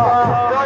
Go!